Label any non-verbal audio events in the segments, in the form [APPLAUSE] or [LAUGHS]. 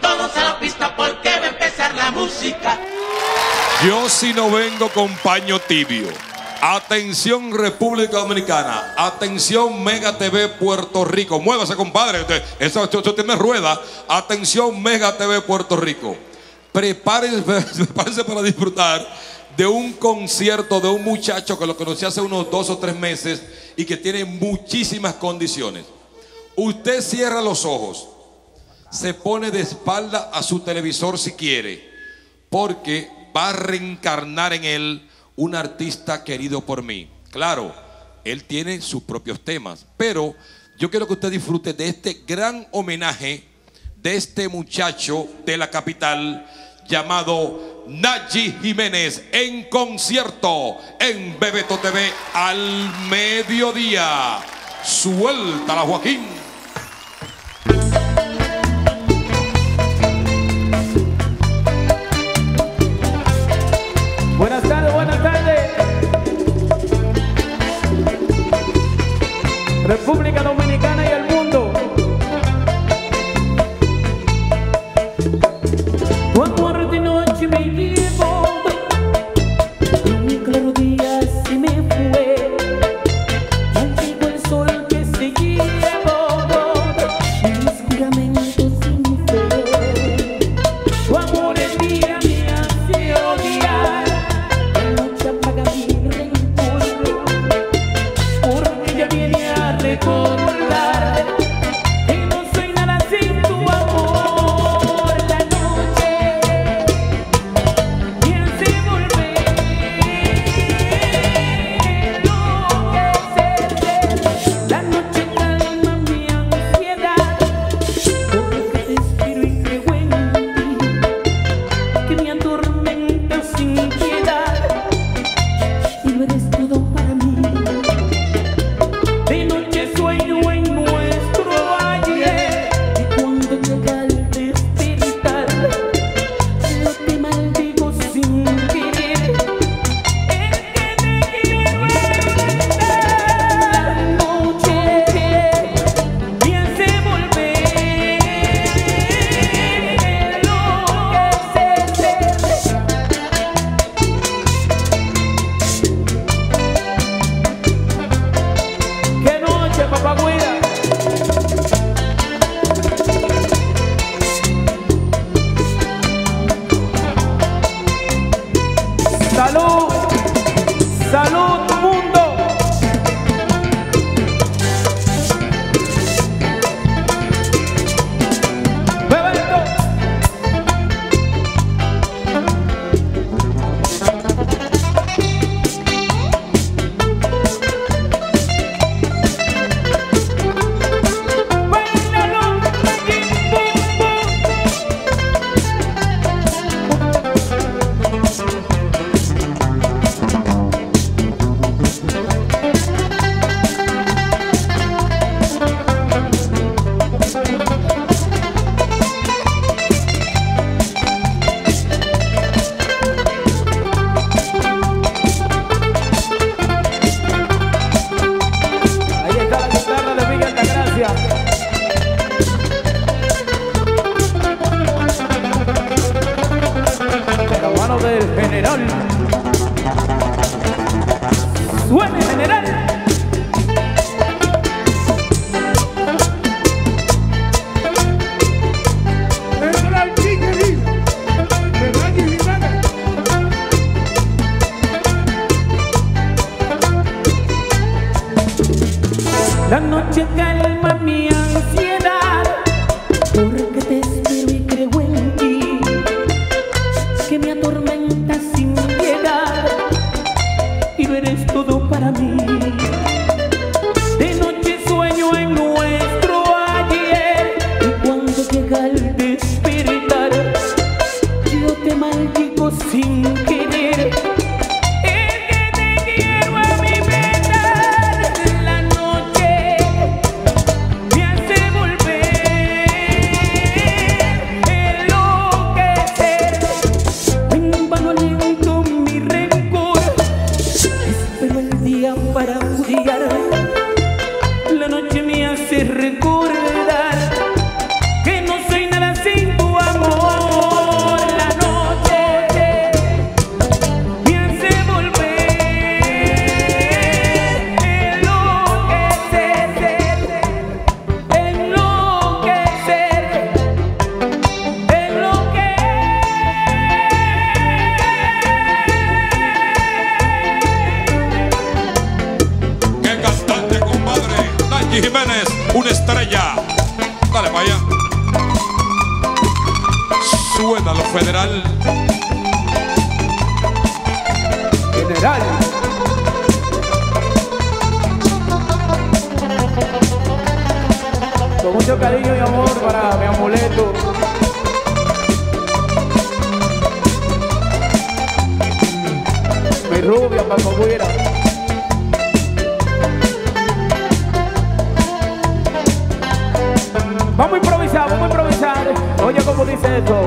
todos a la pista porque va a empezar la música. Yo si no vengo con paño tibio. Atención República Dominicana. Atención Mega TV Puerto Rico. Muévase, compadre. Usted- eso tiene rueda. Atención Mega TV Puerto Rico. Prepárense, [LAUGHS] prepárense para disfrutar de un concierto de un muchacho que lo conocí hace unos dos o tres meses y que tiene muchísimas condiciones. Usted cierra los ojos, se pone de espalda a su televisor si quiere porque va a reencarnar en él un artista querido por mí. Claro, él tiene sus propios temas, pero yo quiero que usted disfrute de este gran homenaje de este muchacho de la capital llamado Naji Jiménez en concierto en Bebeto TV al mediodía. Suelta la Joaquín. República Dominicana despertar, yo te maldigo sin querer. Jiménez, una estrella. Dale para allá. Suena lo federal. General. Con mucho cariño y amor para mi amuleto. Mi rubia, para como Vamos a improvisar, vamos a improvisar. Oye, ¿cómo dice esto?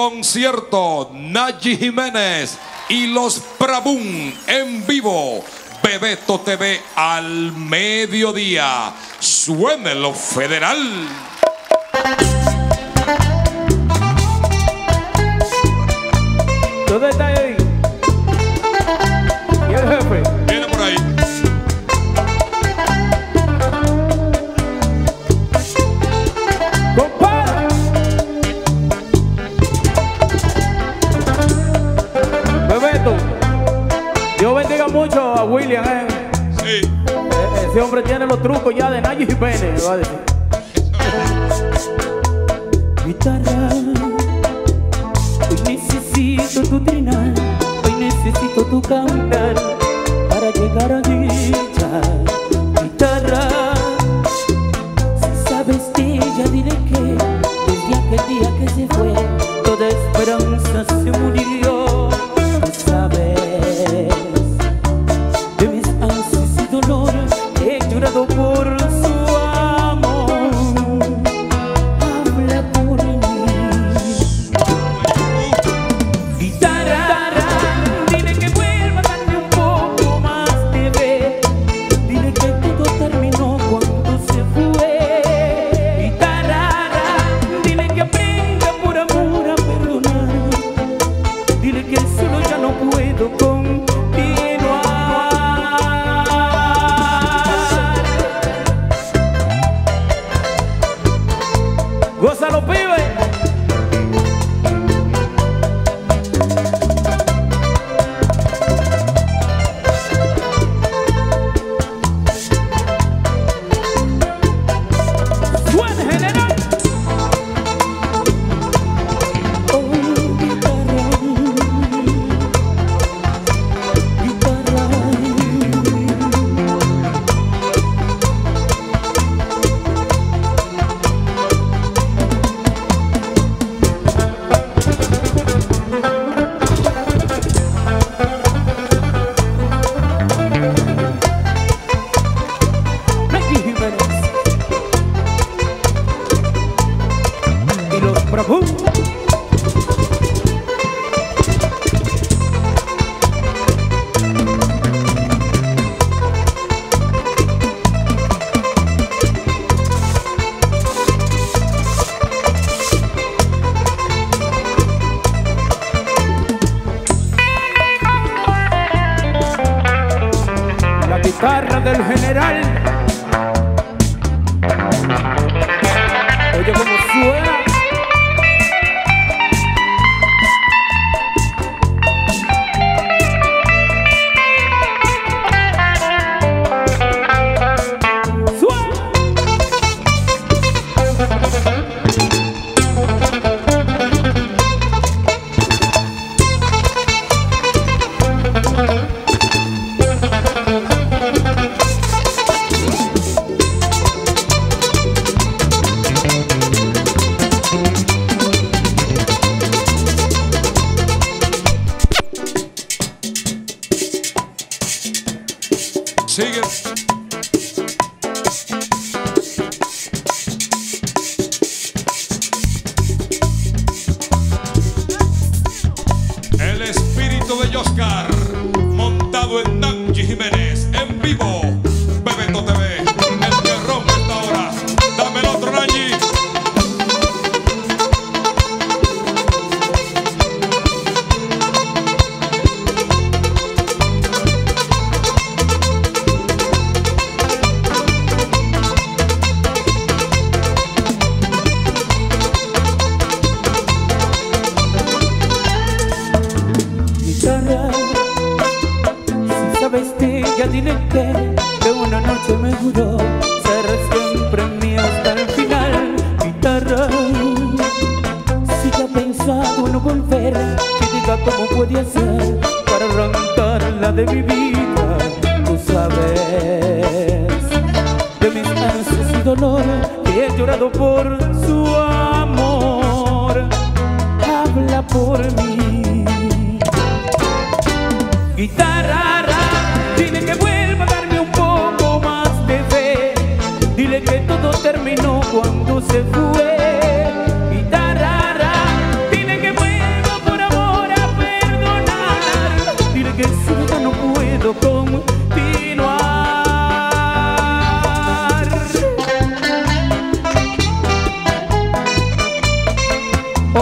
Concierto, Nayi Jiménez y los Prabun en vivo. Bebeto TV al mediodía. Suene lo federal. Mucho a William, eh. Sí. Eh, Ese hombre tiene los trucos ya de Nayo y Pene, me va a decir. Guitarra, hoy necesito tu trinar, hoy necesito tu cantar para llegar a dicha. Guitarra, si sabes de ella, dile que desde aquel día que se fue, toda esperanza se murió.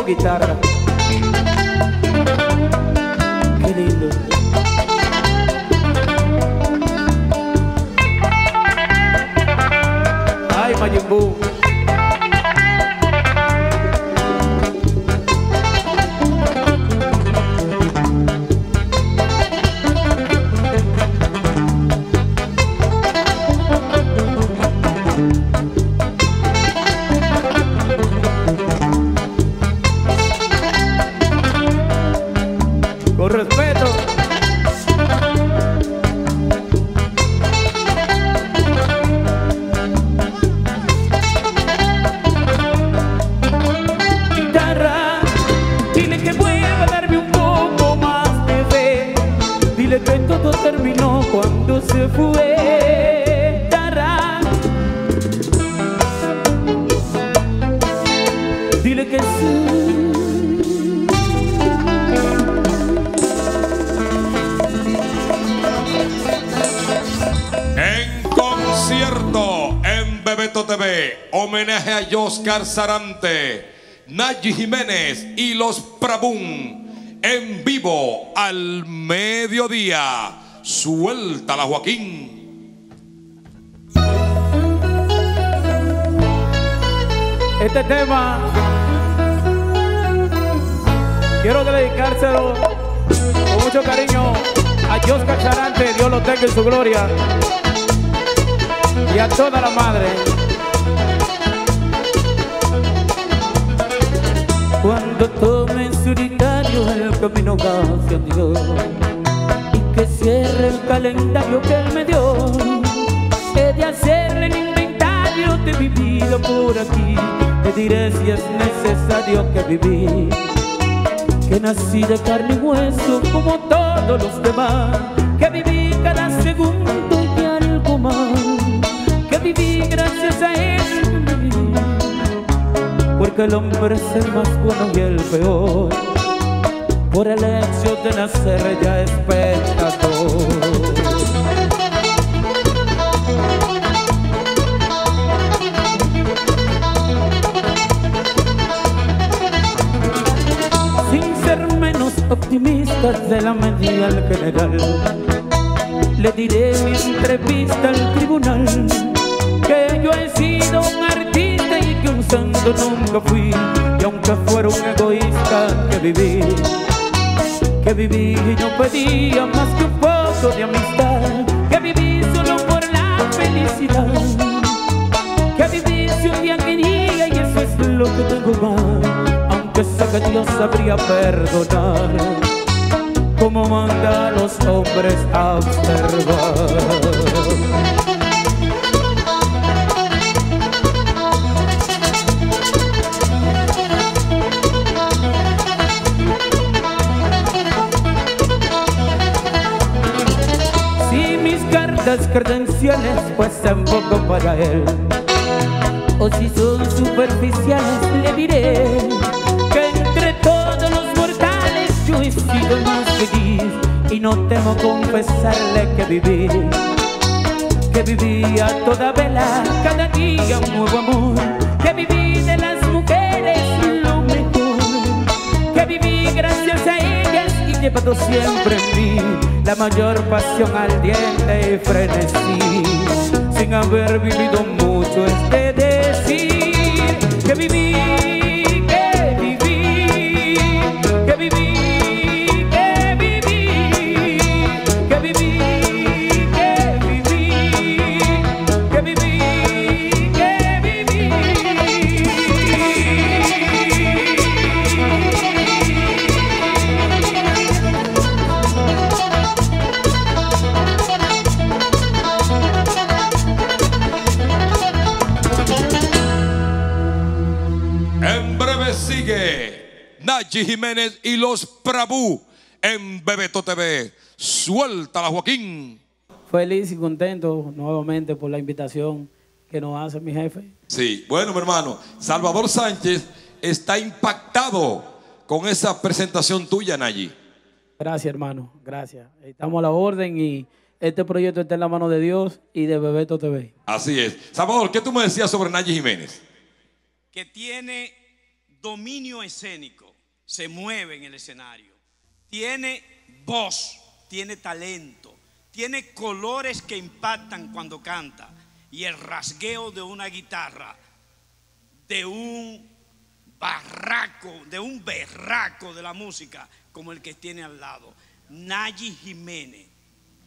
Guitarra. Oscar Sarante, Nayi Jiménez y los Prabún en vivo al mediodía. Suéltala, Joaquín. Este tema quiero dedicárselo con mucho cariño a Joscar Charante, Dios lo tenga en su gloria, y a toda la madre. Cuando tome en solitario el camino hacia Dios y que cierre el calendario que Él me dio, he de hacerle el inventario de mi vida por aquí. Te diré si es necesario que viví, que nací de carne y hueso como todos los demás, que viví cada segundo y algo más, que viví gracias a Él. Porque el hombre es el más bueno y el peor, por el hecho de nacer ya es pecador. sin ser menos optimistas de la media al general. Le diré mi entrevista al tribunal que yo he sido un artista santo nunca fui, y aunque fuera un egoísta que viví, que viví y no pedía más que un poco de amistad, que viví solo por la felicidad que viví si un día quería y eso es lo que tengo mal aunque sé que Dios sabría perdonar como manda a los hombres a observar cartas credenciales fuesen poco para él. O si son superficiales le diré que entre todos los mortales yo he sido más feliz. Y no temo confesarle que viví que viví a toda vela cada día un nuevo amor. Que viví de las mujeres lo mejor que viví gracias a y llevado siempre en mí la mayor pasión al diente y frenesí. Sin haber vivido mucho es de decir que viví, Jiménez y los Prabú en Bebeto TV. Suéltala, Joaquín. Feliz y contento nuevamente por la invitación que nos hace mi jefe. Sí, bueno, mi hermano, Salvador Sánchez está impactado con esa presentación tuya, Nayi. Gracias, hermano. Gracias. Estamos a la orden y este proyecto está en la mano de Dios y de Bebeto TV. Así es. Salvador, ¿qué tú me decías sobre Nayi Jiménez? que tiene dominio escénico, se mueve en el escenario, tiene voz, tiene talento, tiene colores que impactan cuando canta y el rasgueo de una guitarra, de un barraco, de un berraco de la música como el que tiene al lado. Nayi Jiménez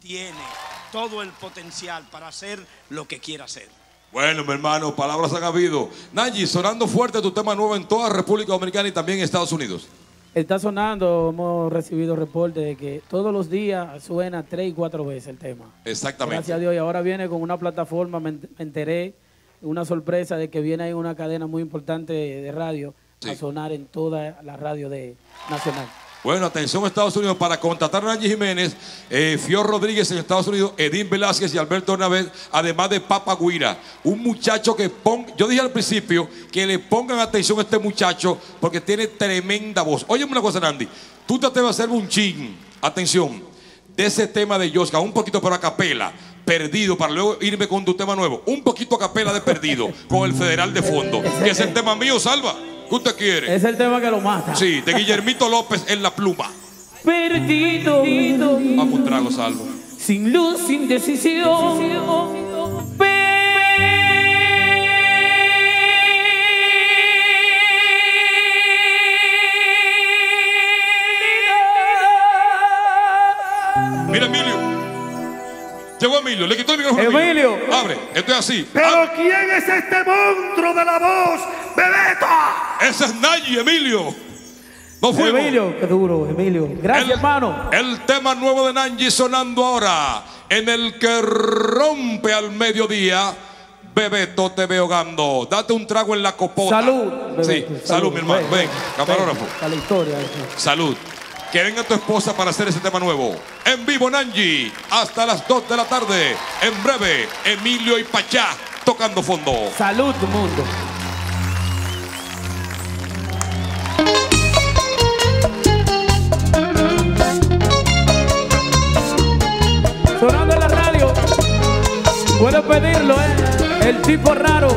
tiene todo el potencial para hacer lo que quiera hacer. Bueno, mi hermano, palabras han habido. Nayi, sonando fuerte tu tema nuevo en toda República Dominicana y también en Estados Unidos. Está sonando, hemos recibido reportes de que todos los días suena tres y cuatro veces el tema. Exactamente. Gracias a Dios. Y ahora viene con una plataforma, me ent- me enteré, una sorpresa de que viene ahí una cadena muy importante de radio Sí. a sonar en toda la radio de nacional. Bueno, atención Estados Unidos para contratar a Nayi Jiménez, eh, Fior Rodríguez en Estados Unidos, Edín Velázquez y Alberto Hernández, además de Papa Guira. Un muchacho que pon, yo dije al principio que le pongan atención a este muchacho porque tiene tremenda voz. Óyeme una cosa, Nandy, tú te atreves a hacer un chin, atención, de ese tema de Yosca, un poquito pero a capela. Perdido para luego irme con tu tema nuevo. Un poquito a capela de perdido con el federal de fondo. Que es el tema mío, Salva. ¿Qué usted quiere? Es el tema que lo mata. Sí, de Guillermito López en la pluma. Perdido, Vamos un trago, Salvo. sin luz, sin decisión. Mira, Emilio. Llegó Emilio, le quitó el micrófono. Emilio. Abre, esto es así. Pero Abre. ¿quién es este monstruo de la voz? ¡Bebeto! Ese es Nayi, Emilio. No fuimos. Emilio, qué duro, Emilio. Gracias, el, hermano. El tema nuevo de Nanji sonando ahora, en el que rompe al mediodía. Bebeto te veo ahogando. Date un trago en la copota. Salud. Sí, salud, mi hermano. Ven, camarógrafo. A la historia. Salud. Que venga tu esposa para hacer ese tema nuevo. En vivo, Nanji. Hasta las 2 de la tarde. En breve, Emilio y Pachá tocando fondo. Salud, mundo. Puedes pedirlo, ¿eh? El tipo raro.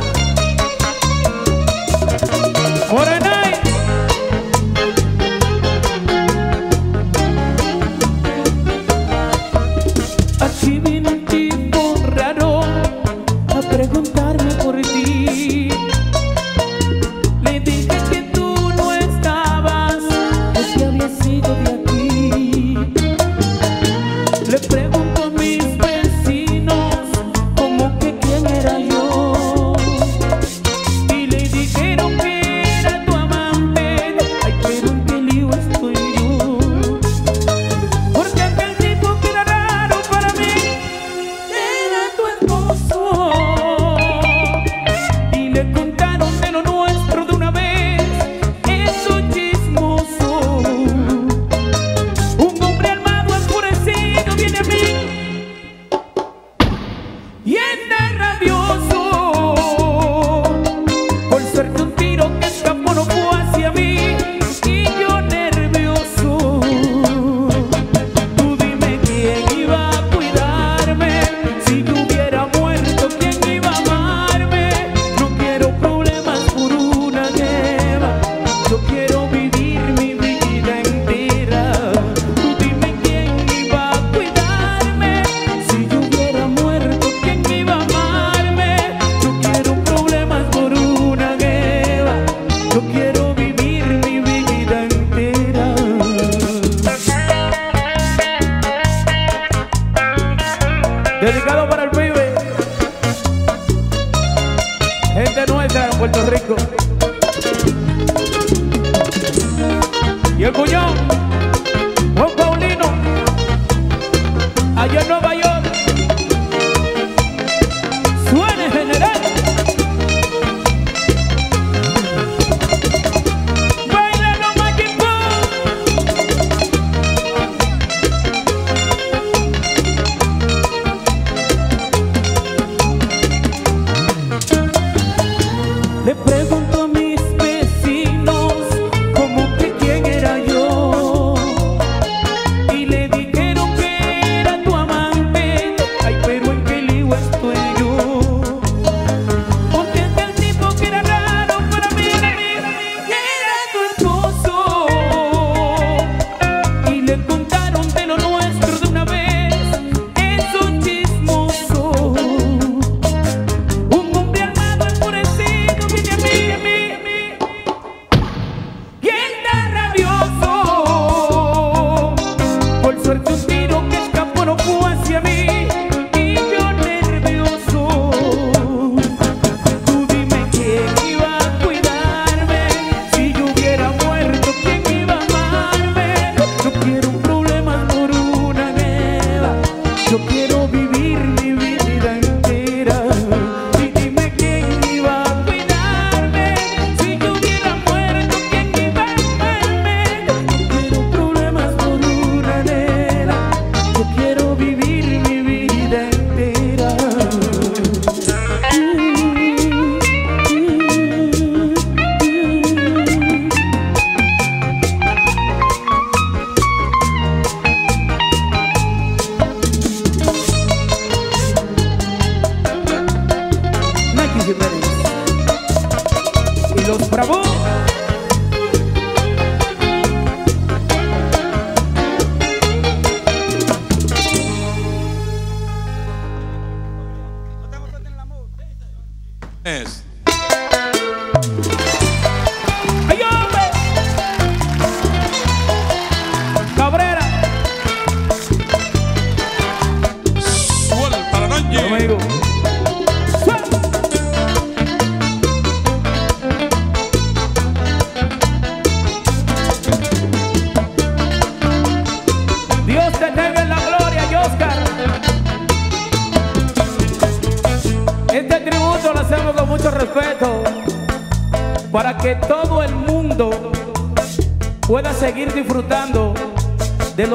preguntar. quiero vivir.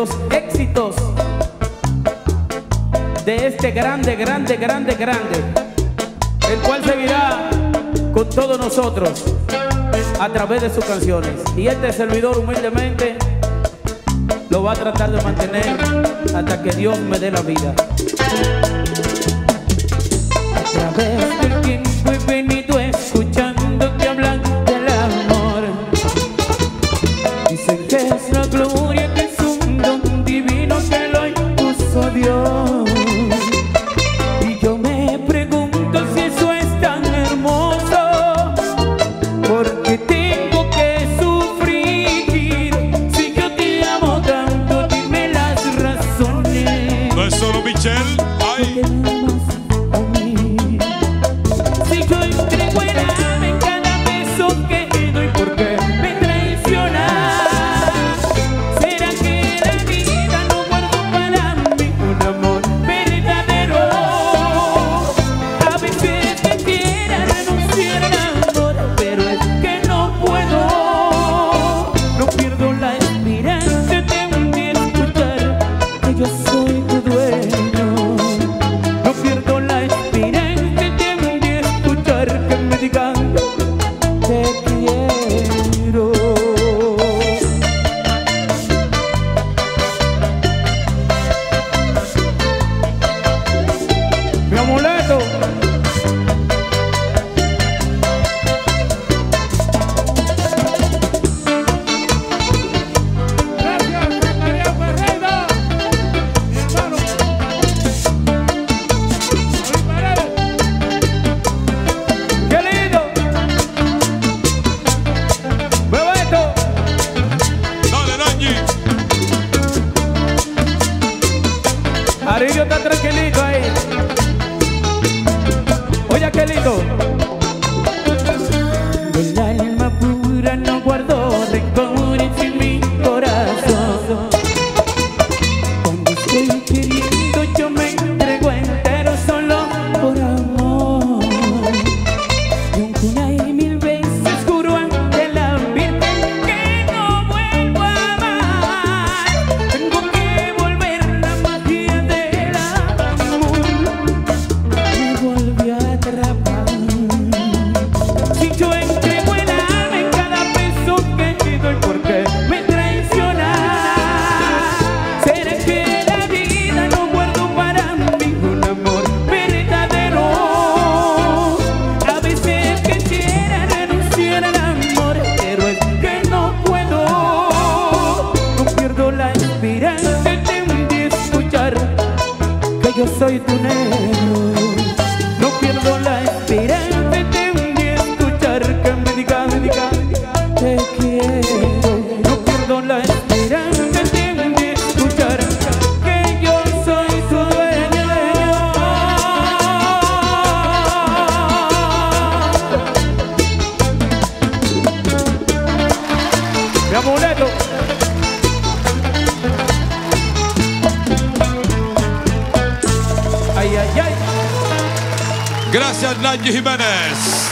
los éxitos de este grande, grande, grande, grande, el cual seguirá con todos nosotros a través de sus canciones. Y este servidor humildemente lo va a tratar de mantener hasta que Dios me dé la vida. yo soy tu negro, no pierdo la esperanza. Nagy Jimenez.